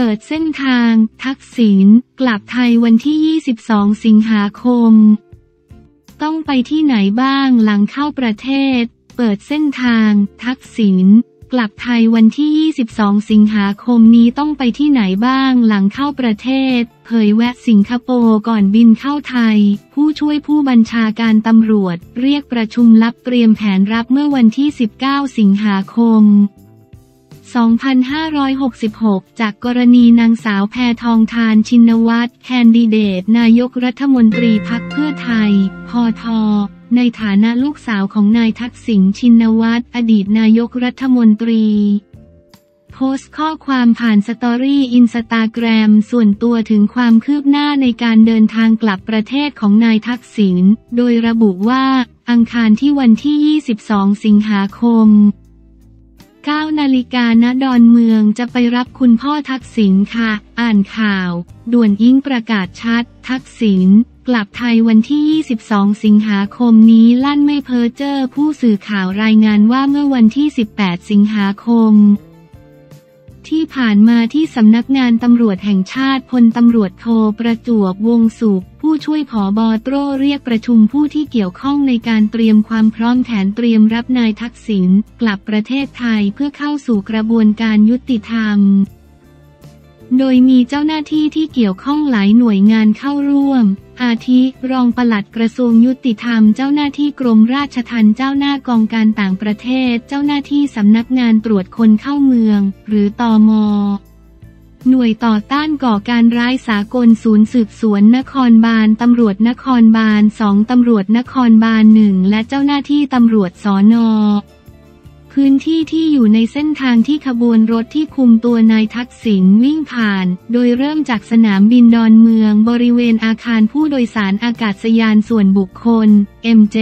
เปิดเส้นทาง ทักษิณกลับไทยวันที่ 22 สิงหาคม ต้องไปที่ไหนบ้างหลังเข้าประเทศ เปิดเส้นทาง ทักษิณกลับไทยวันที่ 22 สิงหาคมนี้ต้องไปที่ไหนบ้างหลังเข้าประเทศ เผยแวะสิงคโปร์ก่อนบินเข้าไทย ผู้ช่วยผู้บัญชาการตำรวจ เรียกประชุมลับเตรียมแผนรับเมื่อวันที่ 19 สิงหาคม 2566 จากกรณีนางสาวแพทองธารชินวัตรแคนดิเดต นายกรัฐมนตรีพรรคเพื่อไทย พอทอในฐานะลูกสาวของนายทักษิณชินวัตรอดีตนายกรัฐมนตรี โพสต์ข้อความผ่านสตอรี่อินสตาแกรมส่วนตัวถึงความคืบหน้าในการเดินทางกลับประเทศของนายทักษิณโดยระบุว่า อังคารที่วันที่ 22 สิงหาคม 9 นาฬิกาณดอนเมืองจะไปรับคุณพ่อทักษิณค่ะ อ่านข่าว ด่วนยิ่งประกาศชัด ทักษิณกลับไทยวันที่ 22 สิงหาคมนี้ลั่นไม่เพ้อเจ้อผู้สื่อข่าวรายงานว่าเมื่อวันที่ 18 สิงหาคม ที่ผ่านมาที่สำนักงานตำรวจแห่งชาติพลตำรวจโทประจวบวงสุข ผู้ช่วยผอบอโตรเรียกประชุมผู้ที่เกี่ยวข้องในการเตรียมความพร้อมแผนเตรียมรับนายทักษิณกลับประเทศไทยเพื่อเข้าสู่กระบวนการยุติธรรม โดยมีเจ้าหน้าที่ที่เกี่ยวข้องหลายหน่วยงานเข้าร่วม อาทิ รองปลัดกระทรวงยุติธรรม เจ้าหน้าที่กรมราชทัณฑ์ เจ้าหน้ากองการต่างประเทศ เจ้าหน้าที่สำนักงานตรวจคนเข้าเมือง หรือตอมหน่วยต่อต้านก่อการร้ายสากลศูนย์สืบสวนนครบาลตำรวจนครบาลสองตำรวจนครบาลหนึ่งและเจ้าหน้าที่ตำรวจสอนอ พื้นที่ที่อยู่ในเส้นทางที่ขบวนรถที่คุมตัวนายทักษิณวิ่งผ่าน โดยเริ่มจากสนามบินดอนเมืองบริเวณอาคารผู้โดยสารอากาศยานส่วนบุคคล MJ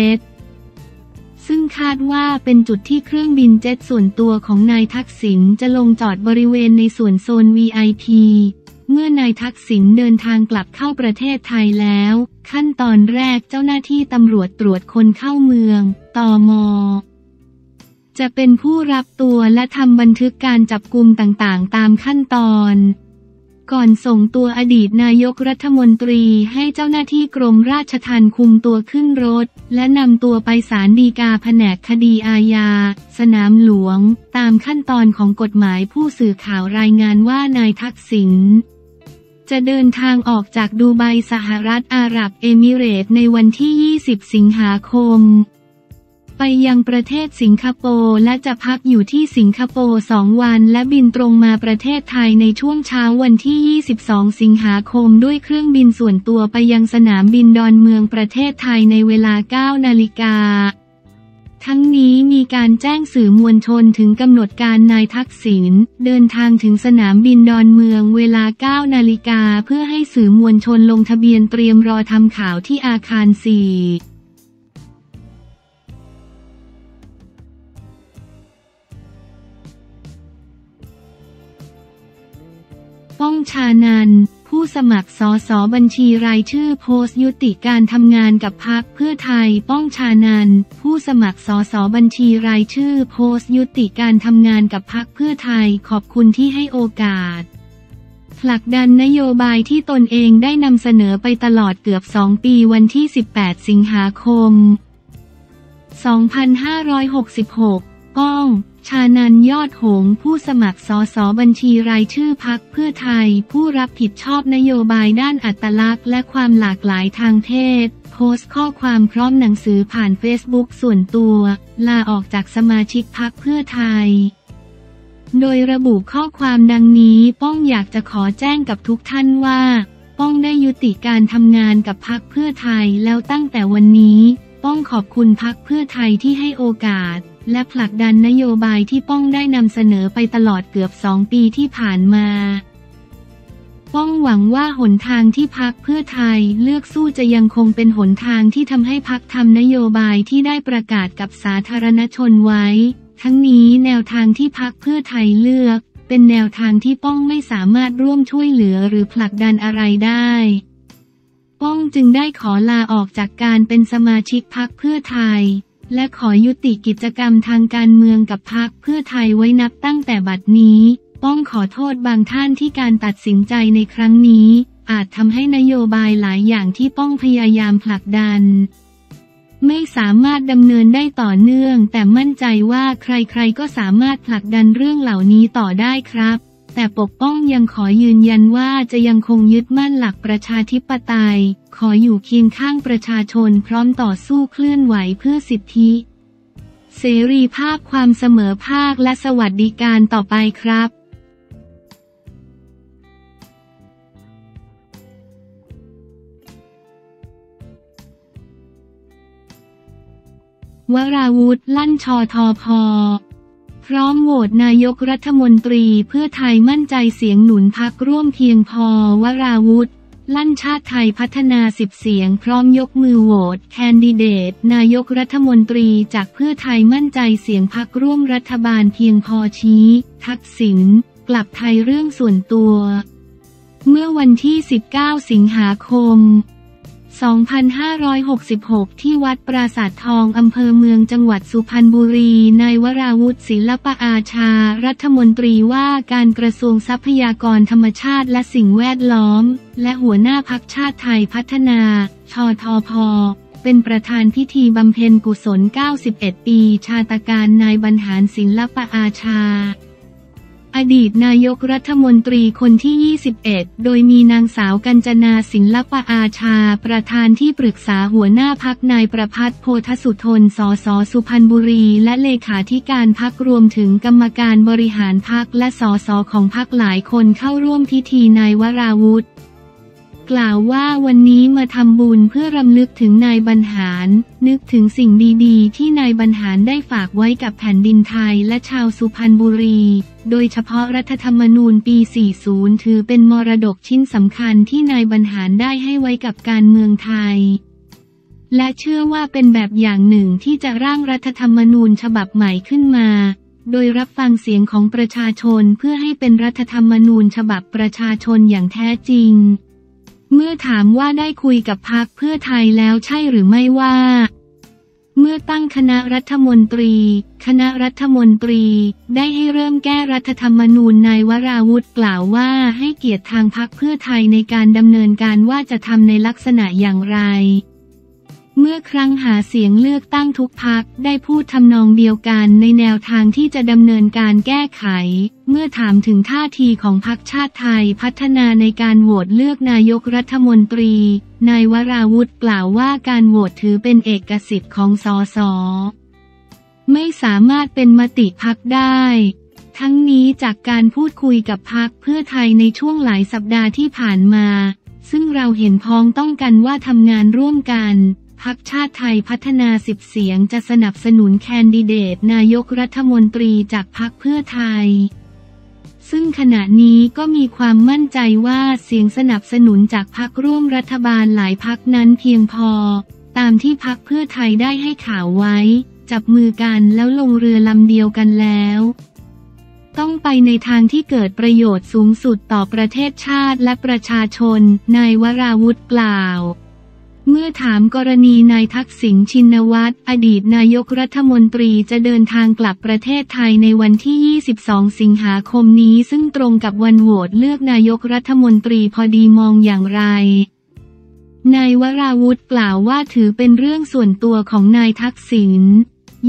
ซึ่งคาดว่าเป็นจุดที่เครื่องบินเจ็ตส่วนตัวของนายทักษิณจะลงจอดบริเวณในส่วนโซน VIP เมื่อนายทักษิณเดินทางกลับเข้าประเทศไทยแล้ว ขั้นตอนแรกเจ้าหน้าที่ตำรวจตรวจคนเข้าเมืองตอม จะเป็นผู้รับตัวและทำบันทึกการจับกลุ่มต่างๆ ตามขั้นตอน ก่อนส่งตัวอดีตนายกรัฐมนตรีให้เจ้าหน้าที่กรมราชทัณฑ์คุมตัวขึ้นรถ และนำตัวไปศาลฎีกาแผนกคดีอาญา สนามหลวง ตามขั้นตอนของกฎหมายผู้สื่อข่าวรายงานว่านายทักษิณจะเดินทางออกจากดูไบสหรัฐอาหรับเอมิเรตส์ในวันที่ 20 สิงหาคม ไปยังประเทศสิงคโปร์และจะพักอยู่ที่สิงคโปร์สองวัน และบินตรงมาประเทศไทยในช่วงเช้าวันที่ 22 สิงหาคมด้วยเครื่องบินส่วนตัวไปยังสนามบินดอนเมืองประเทศไทยในเวลา 9 นาฬิกา ทั้งนี้มีการแจ้งสื่อมวลชนถึงกำหนดการนายทักษิณเดินทางถึงสนามบินดอนเมืองเวลา 9 นาฬิกาเพื่อให้สื่อมวลชนลงทะเบียนเตรียมรอทำข่าวที่อาคาร 4 งชานันผู้สมัครสอสอบัญชีรายชื่อโพสต์ยุติการทำงานกับพักเพื่อไทยป้องชานันผู้สมัครสอสอบัญชีรายชื่อโพสต์ยุติการทำงานกับพักเพื่อไทยขอบคุณที่ให้โอกาส ผลักดันนโยบายที่ตนเองได้นำเสนอไปตลอดเกือบสองปีวันที่ 18 สิงหาคม 2566 ป้อง ชานันยอดหงผู้สมัครสอสอบัญชีรายชื่อพักเพื่อไทย ผู้รับผิดชอบนโยบายด้านอัตลักษณ์ และความหลากหลายทางเพศโพสต์ข้อความพร้อมหนังสือผ่านเฟซบุ๊กส่วนตัว ลาออกจากสมาชิกพักเพื่อไทย โดยระบุข้อความดังนี้ป้องอยากจะขอแจ้งกับทุกท่านว่า ป้องได้ยุติการทำงานกับพักเพื่อไทยแล้วตั้งแต่วันนี้ ป้องขอบคุณพักเพื่อไทยที่ให้โอกาส และผลักดันนโยบายที่ป้องได้นำเสนอไปตลอดเกือบสองปีที่ผ่านมา ป้องหวังว่าหนทางที่พักเพื่อไทยเลือกสู้จะยังคงเป็นหนทางที่ทำให้พักทำนโยบายที่ได้ประกาศกับสาธารณชนไว้ ทั้งนี้แนวทางที่พักเพื่อไทยเลือก เป็นแนวทางที่ป้องไม่สามารถร่วมช่วยเหลือหรือผลักดันอะไรได้ป้องจึงได้ขอลาออกจากการเป็นสมาชิกพักเพื่อไทย และขอยุติกิจกรรมทางการเมืองกับพักเพื่อไทยไว้นับตั้งแต่บัดนี้ ป้องขอโทษบางท่านที่การตัดสินใจในครั้งนี้ อาจทำให้นโยบายหลายอย่างที่ป้องพยายามผลักดัน ไม่สามารถดำเนินได้ต่อเนื่อง แต่มั่นใจว่าใครๆก็สามารถผลักดันเรื่องเหล่านี้ต่อได้ครับ แต่ปกป้องยังขอยืนยันว่าจะยังคงยึดมั่นหลักประชาธิปไตย ขออยู่เคียงข้างประชาชนพร้อมต่อสู้เคลื่อนไหวเพื่อสิทธิ เสรีภาพความเสมอภาคและสวัสดิการต่อไปครับวราวุธ ลั่นชอทอพอ พร้อมโหวตนายกรัฐมนตรีเพื่อไทยมั่นใจเสียงหนุนพักร่วมเพียงพอวราวุธ ลั่นชาติไทยพัฒนาสิบเสียงพร้อมยกมือโหวตแคนดิเดต นายกรัฐมนตรีจากเพื่อไทยมั่นใจเสียงพักร่วมรัฐบาลเพียงพอชี้ ทักษิณกลับไทยเรื่องส่วนตัว เมื่อวันที่ 19 สิงหาคม 2566 ที่วัดปราสาททองอำเภอเมืองจังหวัดสุพรรณบุรี นายวราวุธศิลปอาชา รัฐมนตรีว่าการกระทรวงทรัพยากรธรรมชาติและสิ่งแวดล้อม และหัวหน้าพักชาติไทยพัฒนา ชทพเป็นประธานพิธีบำเพ็ญกุศล 91 ปี ชาตการนายบรรหารศิลปอาชา อดีตนายกรัฐมนตรีคนที่ 21 โดยมีนางสาวกัญจนาศิลปอาชา ประธานที่ปรึกษาหัวหน้าพักนายประพัฒน์โพธสุทน สสสุพรรณบุรี และเลขาธิการพักรวมถึงกรรมการบริหารพักและสสของพักหลายคนเข้าร่วมพิธีนายวราวุธ กล่าวว่าวันนี้มาทำบุญเพื่อรำลึกถึงนายบรรหาร นึกถึงสิ่งดีๆ ที่นายบรรหารได้ฝากไว้กับแผ่นดินไทยและชาวสุพรรณบุรี โดยเฉพาะรัฐธรรมนูญปี 40 ถือเป็นมรดกชิ้นสำคัญที่นายบรรหารได้ให้ไว้กับการเมืองไทย และเชื่อว่าเป็นแบบอย่างหนึ่งที่จะร่างรัฐธรรมนูญฉบับใหม่ขึ้นมา โดยรับฟังเสียงของประชาชนเพื่อให้เป็นรัฐธรรมนูญฉบับประชาชนอย่างแท้จริง เมื่อถามว่าได้คุยกับพักเพื่อไทยแล้วใช่หรือไม่ว่า เมื่อตั้งคณะรัฐมนตรี คณะรัฐมนตรี ได้ให้เริ่มแก้รัฐธรรมนูญนายวราวุธกล่าวว่าให้เกียรติทางพักเพื่อไทยในการดำเนินการว่าจะทำในลักษณะอย่างไร เมื่อครั้งหาเสียงเลือกตั้งทุกพักได้พูดทำนองเดียวกันในแนวทางที่จะดำเนินการแก้ไข เมื่อถามถึงท่าทีของพรรคชาติไทยพัฒนาในการโหวตเลือกนายกรัฐมนตรี นายวราวุธกล่าวว่าการโหวตถือเป็นเอกสิทธิ์ของสสไม่สามารถเป็นมติพักได้ทั้งนี้จากการพูดคุยกับพักเพื่อไทยในช่วงหลายสัปดาห์ที่ผ่านมา ซึ่งเราเห็นพ้องต้องกันว่าทำงานร่วมกัน พักชาติไทยพัฒนาสิบเสียงจะสนับสนุนแคนดิเดตนายกรัฐมนตรีจากพักเพื่อไทย ซึ่งขณะนี้ก็มีความมั่นใจว่าเสียงสนับสนุนจากพักร่วมรัฐบาลหลายพักนั้นเพียงพอ ตามที่พักเพื่อไทยได้ให้ข่าวไว้ จับมือกันแล้วลงเรือลำเดียวกันแล้ว ต้องไปในทางที่เกิดประโยชน์สูงสุดต่อประเทศชาติและประชาชน นายวราวุธกล่าว เมื่อถามกรณีนายทักษิณชินวัตร อดีตนายกรัฐมนตรีจะเดินทางกลับประเทศไทยในวันที่ 22 สิงหาคมนี้ซึ่งตรงกับวันโหวตเลือกนายกรัฐมนตรีพอดีมองอย่างไร นายวราวุธกล่าวว่าถือเป็นเรื่องส่วนตัวของนายทักษิณ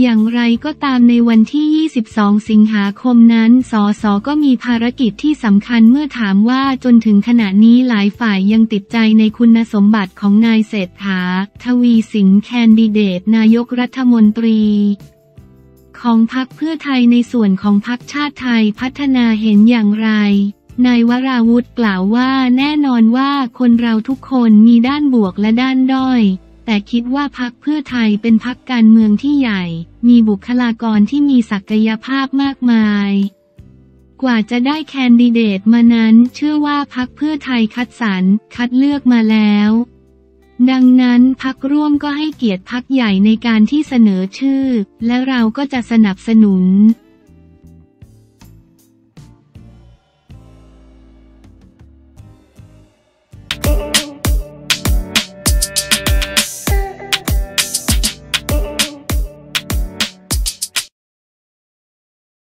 อย่างไรก็ตามในวันที่ 22 สิงหาคมนั้น สส ก็มีภารกิจที่สำคัญเมื่อถามว่าจนถึงขณะนี้หลายฝ่ายยังติดใจในคุณสมบัติของนายเศรษฐา ทวีสินแคนดิเดต นายกรัฐมนตรีของพรรคเพื่อไทยในส่วนของพรรคชาติไทยพัฒนาเห็นอย่างไร นายวราวุธกล่าวว่าแน่นอนว่าคนเราทุกคนมีด้านบวกและด้านด้อย แต่คิดว่าพักเพื่อไทยเป็นพักการเมืองที่ใหญ่ มีบุคลากรที่มีศักยภาพมากมาย กว่าจะได้แคนดิเดตมานั้น เชื่อว่าพักเพื่อไทยคัดสรรคัดเลือกมาแล้วดังนั้นพักร่วมก็ให้เกียรติพักใหญ่ในการที่เสนอชื่อ และเราก็จะสนับสนุน